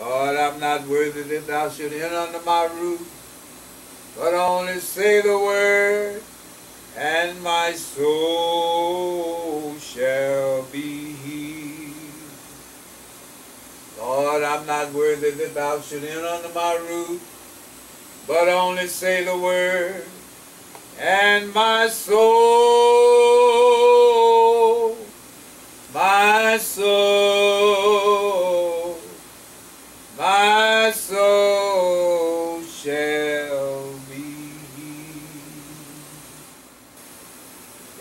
Lord, I'm not worthy that thou should enter under my roof, but only say the word, and my soul shall be healed. Lord, I'm not worthy that thou should enter under my roof, but only say the word, and my soul, my soul, my soul shall be healed.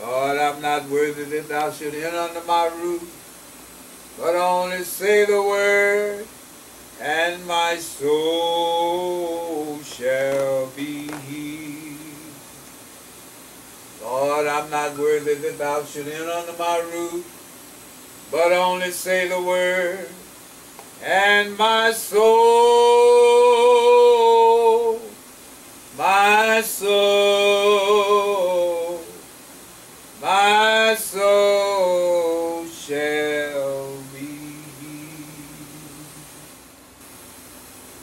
Lord, I'm not worthy that thou should enter under my roof, but only say the word, and my soul shall be healed. Lord, I'm not worthy that thou should enter under my roof, but only say the word, and my soul, my soul, my soul shall be.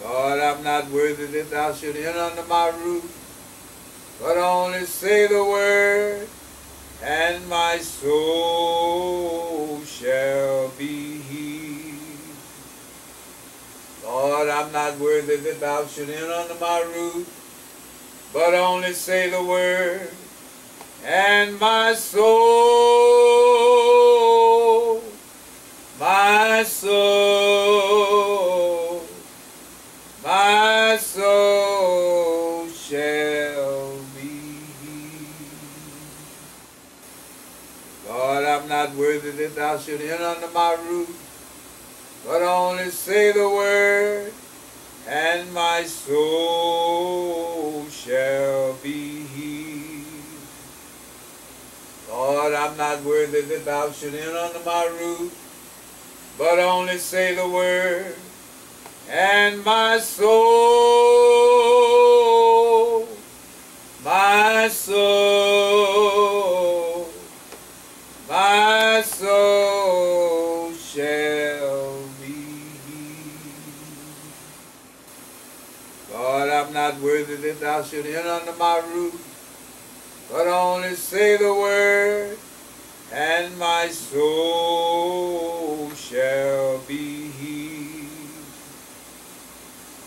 Lord, I'm not worthy that thou should enter under my roof, but only say the word, and my soul shall be. Lord, I'm not worthy that thou should enter under my roof, but only say the word, and my soul, my soul, my soul shall be. Lord, I'm not worthy that thou should enter under my roof, but only say the word, and my soul shall be. Lord, I'm not worthy that thou should enter under my roof, but only say the word, and my soul, my soul, my soul shall be. Lord, I'm not worthy that thou should enter under my roof, but only say the word, and my soul shall be healed.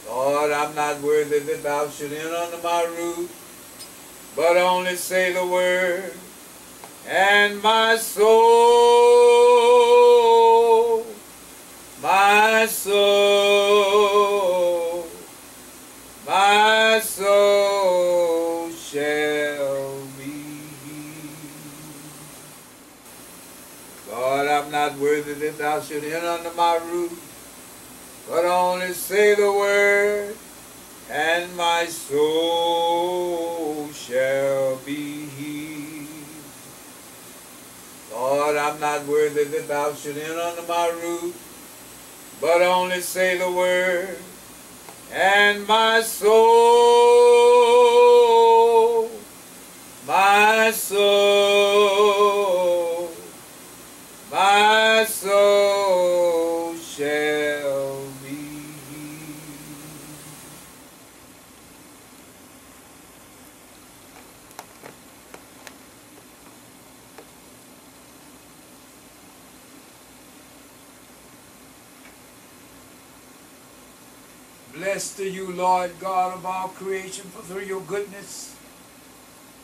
Lord, I'm not worthy that thou should enter under my roof, but only say the word, and my soul, my soul, my soul shall be. Lord, I'm not worthy that thou should enter under my roof, but only say the word, and my soul shall be healed. Lord, I'm not worthy that thou should enter under my roof, but only say the word, and my soul, my soul, my soul shall be healed. Blessed are you, Lord God of all creation, for through your goodness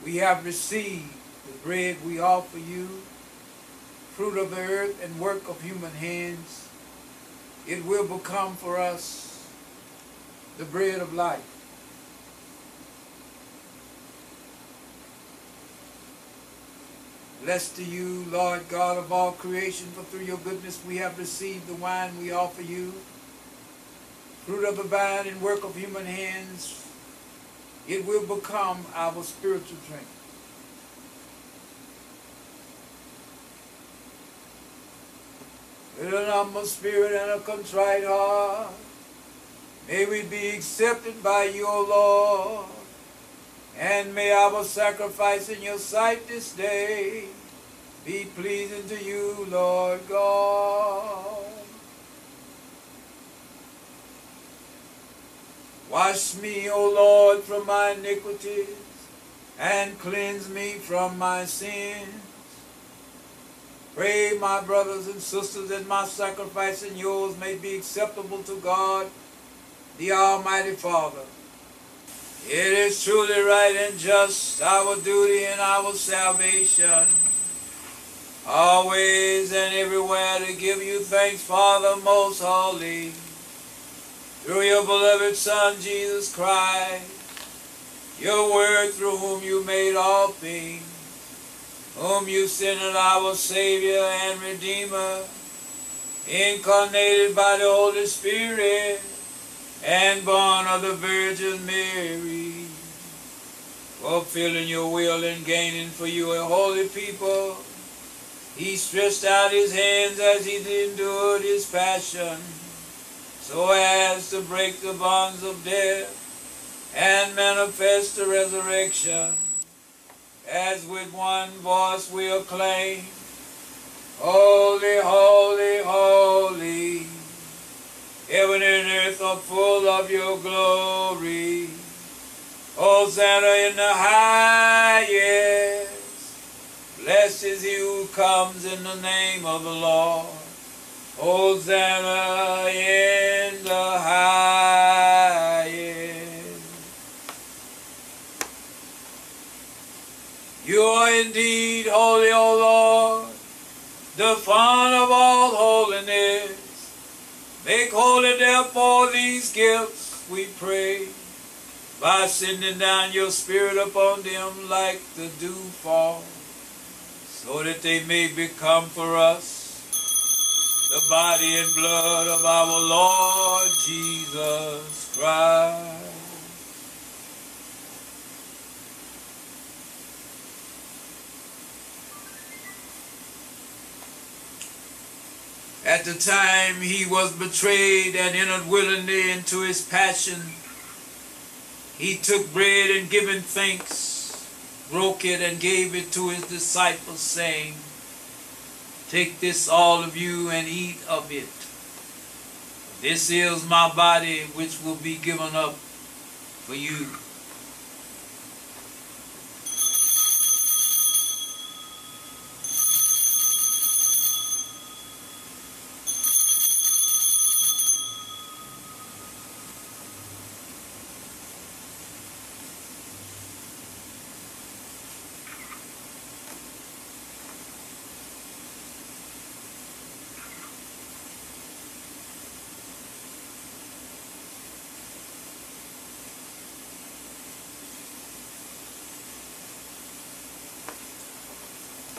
we have received the bread we offer you, fruit of the earth and work of human hands. It will become for us the bread of life. Blessed are you, Lord God of all creation, for through your goodness we have received the wine we offer you, fruit of the vine and work of human hands. It will become our spiritual drink. With an humble spirit and a contrite heart, may we be accepted by you, O Lord. And may our sacrifice in your sight this day be pleasing to you, Lord God. Wash me, O Lord, from my iniquities, and cleanse me from my sins. Pray, my brothers and sisters, that my sacrifice and yours may be acceptable to God, the Almighty Father. It is truly right and just, our duty and our salvation, always and everywhere to give you thanks, Father most holy, through your beloved Son, Jesus Christ, your word through whom you made all things, whom you sent as our Savior and Redeemer, incarnated by the Holy Spirit, and born of the Virgin Mary, fulfilling your will and gaining for you a holy people. He stretched out his hands as he endured his passion, so as to break the bonds of death and manifest the resurrection as with one voice we acclaim, Holy, holy, holy, heaven and earth are full of your glory. Hosanna in the highest, blessed is he who comes in the name of the Lord. Hosanna in the highest. You are indeed holy, O Lord, the fount of all holiness. Make holy therefore these gifts, we pray, by sending down your Spirit upon them like the dew fall, so that they may become for us the body and blood of our Lord Jesus Christ. At the time he was betrayed and entered willingly into his passion, he took bread and giving thanks, broke it and gave it to his disciples, saying, Take this all of you and eat of it. This is my body which will be given up for you.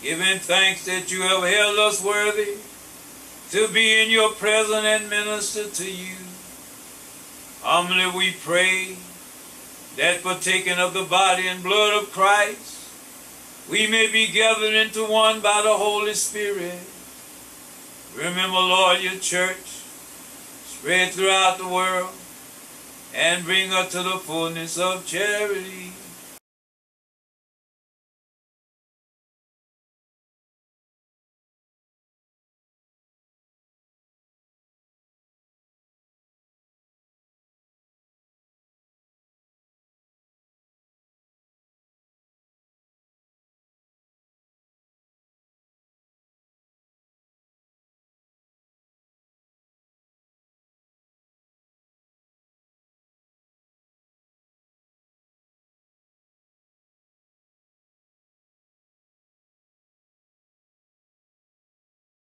giving thanks that you have held us worthy to be in your presence and minister to you. Humbly we pray that partaking of the body and blood of Christ, we may be gathered into one by the Holy Spirit. Remember, Lord, your church spread throughout the world and bring her to the fullness of charity.